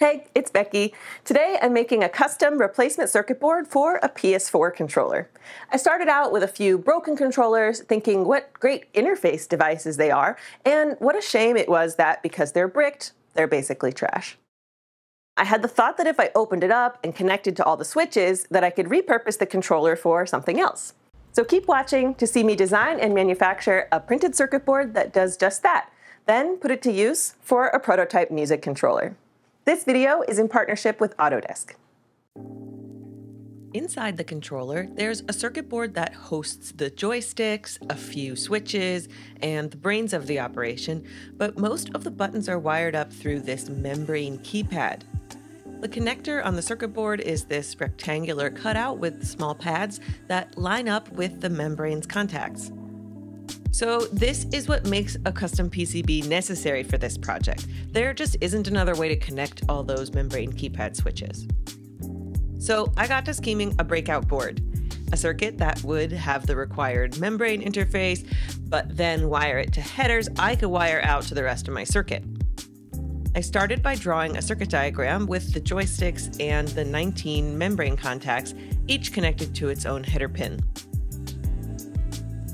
Hey, it's Becky. Today I'm making a custom replacement circuit board for a PS4 controller. I started out with a few broken controllers, thinking what great interface devices they are, and what a shame it was that because they're bricked, they're basically trash. I had the thought that if I opened it up and connected to all the switches, that I could repurpose the controller for something else. So keep watching to see me design and manufacture a printed circuit board that does just that, then put it to use for a prototype music controller. This video is in partnership with Autodesk. Inside the controller, there's a circuit board that hosts the joysticks, a few switches, and the brains of the operation, but most of the buttons are wired up through this membrane keypad. The connector on the circuit board is this rectangular cutout with small pads that line up with the membrane's contacts. So this is what makes a custom PCB necessary for this project. There just isn't another way to connect all those membrane keypad switches. So I got to scheming a breakout board, a circuit that would have the required membrane interface, but then wire it to headers I could wire out to the rest of my circuit. I started by drawing a circuit diagram with the joysticks and the 19 membrane contacts, each connected to its own header pin.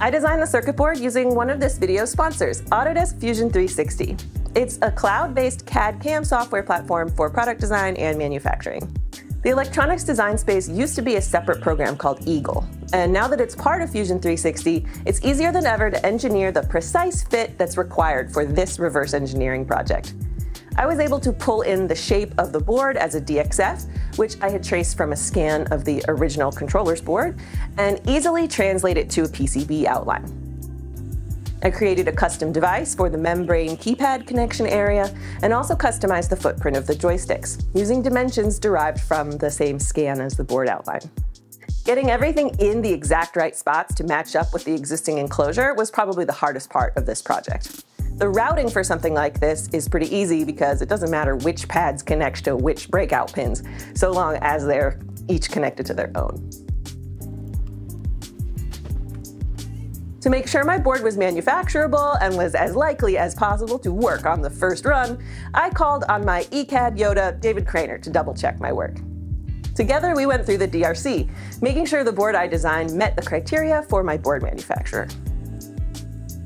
I designed the circuit board using one of this video's sponsors, Autodesk Fusion 360. It's a cloud-based CAD-CAM software platform for product design and manufacturing. The electronics design space used to be a separate program called Eagle, and now that it's part of Fusion 360, it's easier than ever to engineer the precise fit that's required for this reverse engineering project. I was able to pull in the shape of the board as a DXF, which I had traced from a scan of the original controller's board, and easily translate it to a PCB outline. I created a custom device for the membrane keypad connection area and also customized the footprint of the joysticks, using dimensions derived from the same scan as the board outline. Getting everything in the exact right spots to match up with the existing enclosure was probably the hardest part of this project. The routing for something like this is pretty easy because it doesn't matter which pads connect to which breakout pins, so long as they're each connected to their own. To make sure my board was manufacturable and was as likely as possible to work on the first run, I called on my ECAD Yoda, David Craner, to double check my work. Together, we went through the DRC, making sure the board I designed met the criteria for my board manufacturer.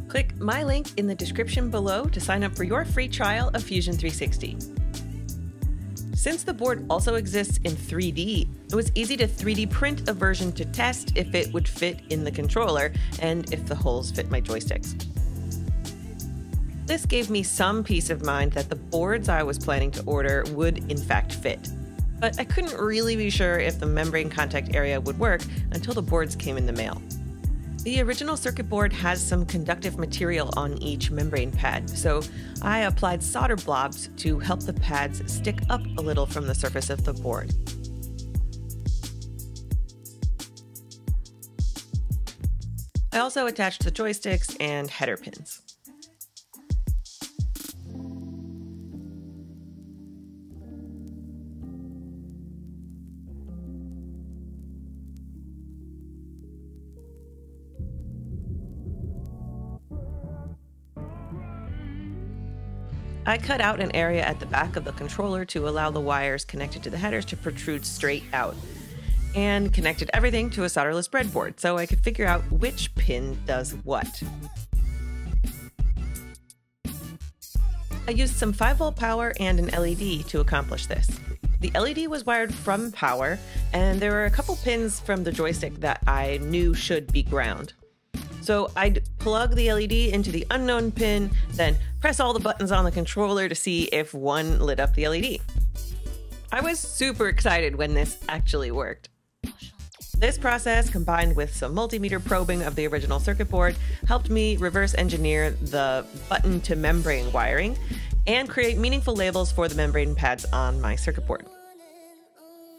Click my link in the description below to sign up for your free trial of Fusion 360. Since the board also exists in 3D, it was easy to 3D print a version to test if it would fit in the controller and if the holes fit my joysticks. This gave me some peace of mind that the boards I was planning to order would in fact fit. But I couldn't really be sure if the membrane contact area would work until the boards came in the mail. The original circuit board has some conductive material on each membrane pad, so I applied solder blobs to help the pads stick up a little from the surface of the board. I also attached the joysticks and header pins. I cut out an area at the back of the controller to allow the wires connected to the headers to protrude straight out and connected everything to a solderless breadboard so I could figure out which pin does what. I used some 5 volt power and an LED to accomplish this. The LED was wired from power, and there were a couple pins from the joystick that I knew should be ground. So I'd plug the LED into the unknown pin, then press all the buttons on the controller to see if one lit up the LED. I was super excited when this actually worked. This process, combined with some multimeter probing of the original circuit board, helped me reverse engineer the button to membrane wiring and create meaningful labels for the membrane pads on my circuit board.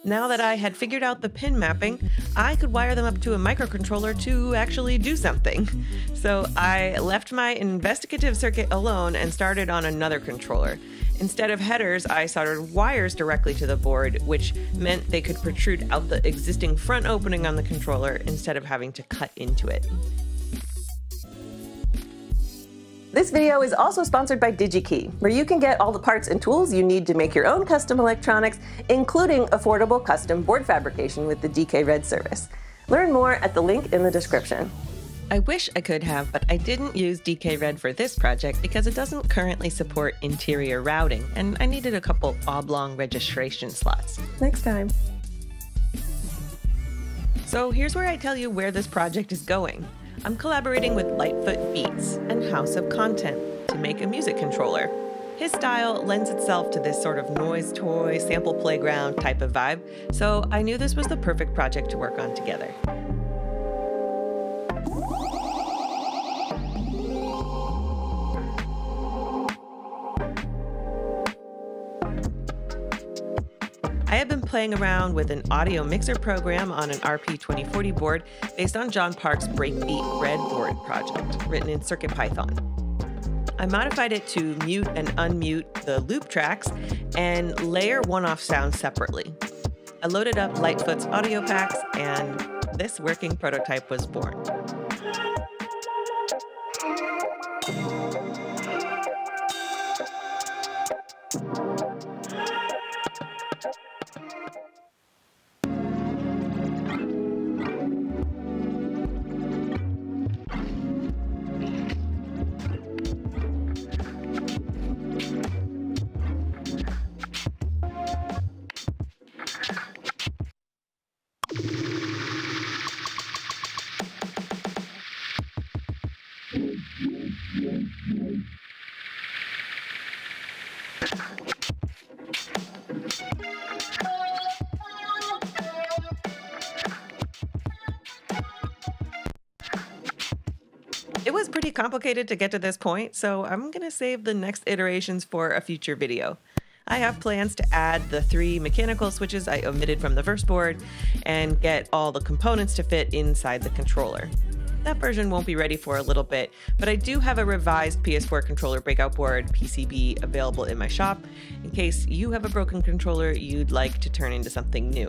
Now that I had figured out the pin mapping, I could wire them up to a microcontroller to actually do something. So I left my investigative circuit alone and started on another controller. Instead of headers, I soldered wires directly to the board, which meant they could protrude out the existing front opening on the controller instead of having to cut into it. This video is also sponsored by DigiKey, where you can get all the parts and tools you need to make your own custom electronics, including affordable custom board fabrication with the DK Red service. Learn more at the link in the description. I wish I could have, but I didn't use DK Red for this project because it doesn't currently support interior routing, and I needed a couple oblong registration slots. Next time. So here's where I tell you where this project is going. I'm collaborating with Lightfoot Beats and House of Content to make a music controller. His style lends itself to this sort of noise toy, sample playground type of vibe, so I knew this was the perfect project to work on together. I have been playing around with an audio mixer program on an RP2040 board based on John Park's Breakbeat breadboard project, written in CircuitPython. I modified it to mute and unmute the loop tracks and layer one off sounds separately. I loaded up Lightfoot's audio packs, and this working prototype was born. It was pretty complicated to get to this point, so I'm going to save the next iterations for a future video. I have plans to add the three mechanical switches I omitted from the first board and get all the components to fit inside the controller. That version won't be ready for a little bit, but I do have a revised PS4 controller breakout board PCB available in my shop in case you have a broken controller you'd like to turn into something new.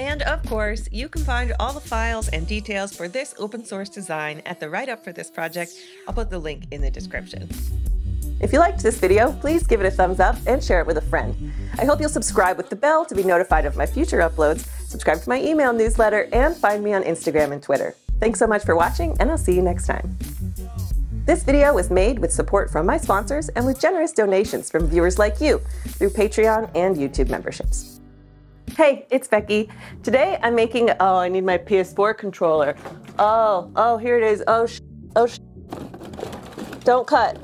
And of course, you can find all the files and details for this open source design at the write up for this project. I'll put the link in the description. If you liked this video, please give it a thumbs up and share it with a friend. I hope you'll subscribe with the bell to be notified of my future uploads, subscribe to my email newsletter, and find me on Instagram and Twitter. Thanks so much for watching, and I'll see you next time. This video was made with support from my sponsors and with generous donations from viewers like you through Patreon and YouTube memberships. Hey, it's Becky. Today I'm making, oh, I need my PS4 controller. Oh, oh, here it is. Oh, sh- oh, sh- don't cut.